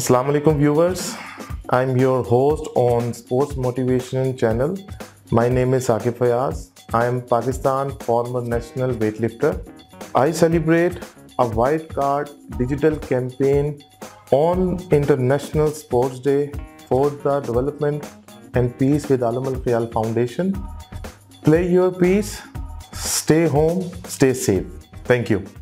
Assalamu alaikum viewers. I'm your host on Sports Motivation channel. My name is Akif Fayaz. I am Pakistan former national weightlifter. I celebrate a white card digital campaign on International Sports Day for the development and peace with Alam Al Khayal Foundation. Play your piece. stay home, stay safe. Thank you.